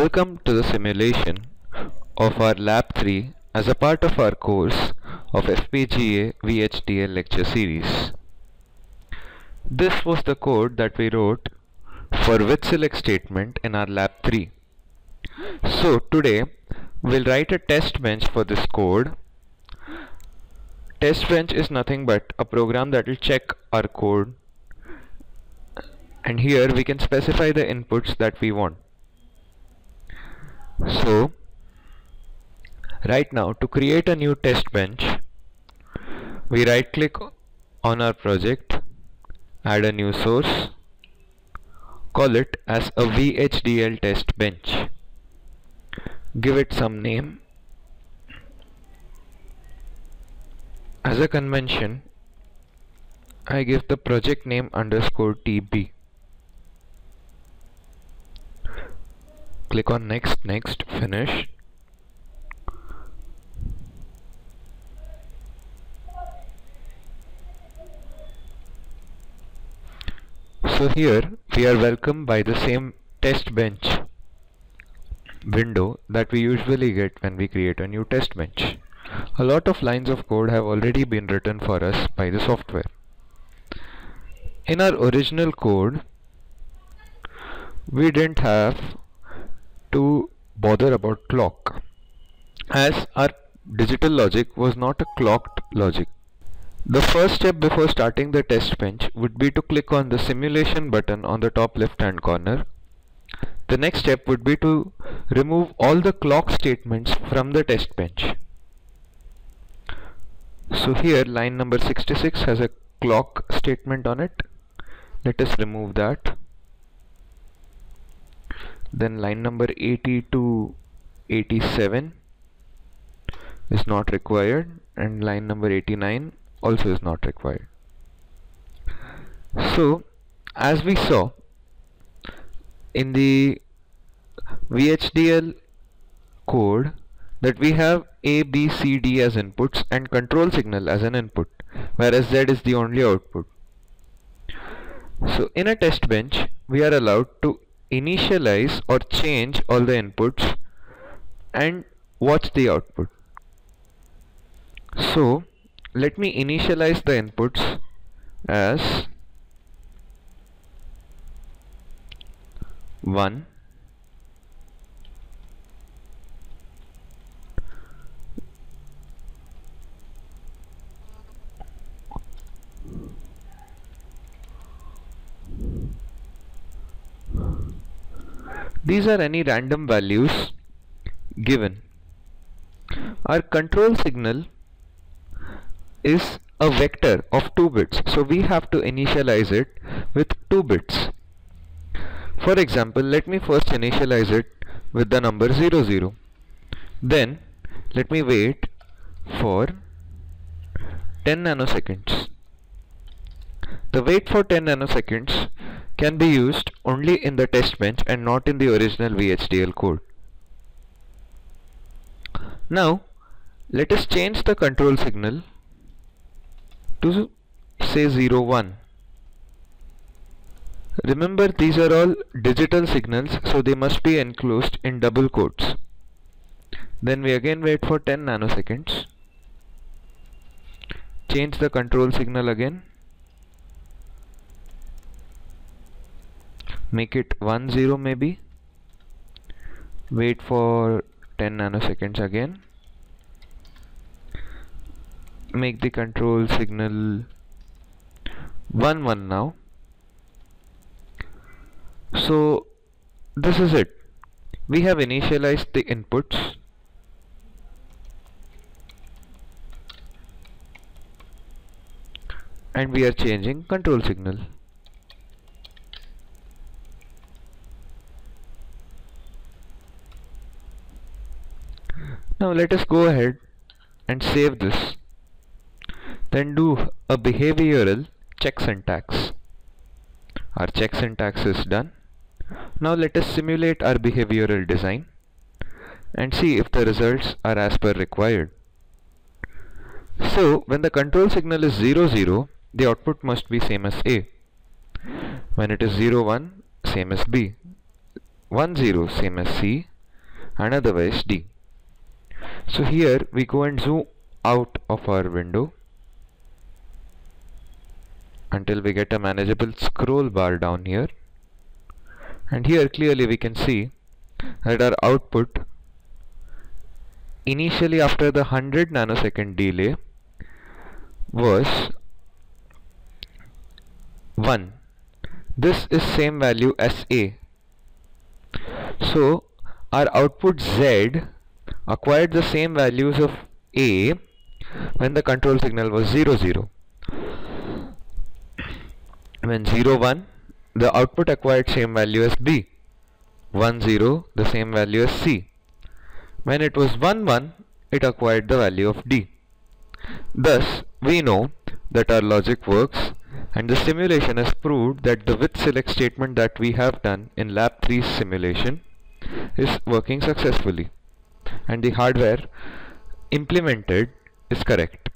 Welcome to the simulation of our Lab 3 as a part of our course of FPGA VHDL lecture series. This was the code that we wrote for with select statement in our Lab 3. So today we'll write a test bench for this code. Test bench is nothing but a program that will check our code and here we can specify the inputs that we want. So right now to create a new test bench we right click on our project add a new source call it as a VHDL test bench. Give it some name. As a convention I give the project name underscore TB click on next next finish. So here we are welcomed by the same test bench window that we usually get when we create a new test bench. A lot of lines of code have already been written for us by the software. In our original code we didn't have to bother about clock as our digital logic was not a clocked logic. The first step before starting the test bench would be to click on the simulation button on the top left hand corner. The next step would be to remove all the clock statements from the test bench. So here line number 66 has a clock statement on it. Let us remove that then line number 80 to 87 is not required and line number 89 also is not required so as we saw in the VHDL code that we have A, B, C, D as inputs and control signal as an input whereas Z is the only output. So in a test bench we are allowed to initialize or change all the inputs and watch the output. So let me initialize the inputs as 1 These are any random values given. Our control signal is a vector of 2 bits so we have to initialize it with 2 bits. For example let me first initialize it with the number 00. Then let me wait for 10 nanoseconds. The wait for 10 nanoseconds can be used only in the test bench and not in the original VHDL code. Now let us change the control signal to say 01. Remember these are all digital signals so they must be enclosed in double quotes. Then we again wait for 10 nanoseconds. Change the control signal again make it 1 0 maybe. Wait for 10 nanoseconds again. Make the control signal 1 1 now. So this is it. We have initialized the inputs. And we are changing control signal Now let us go ahead and save this. Then do a behavioral check syntax. Our check syntax is done. Now let us simulate our behavioral design and see if the results are as per required. So when the control signal is 0 0 the output must be same as A. When it is 0 1 same as B. 1 0 same as C and otherwise D. So here we go and zoom out of our window until we get a manageable scroll bar down here. And here clearly we can see that our output initially after the 100 nanosecond delay was 1 this is same value as A. So our output Z acquired the same values of A when the control signal was 0 0 when 0 1 the output acquired same value as B. 1 0 the same value as C. When it was 1 1 it acquired the value of D. Thus we know that our logic works and the simulation has proved that the with select statement that we have done in lab 3 simulation is working successfully and the hardware implemented is correct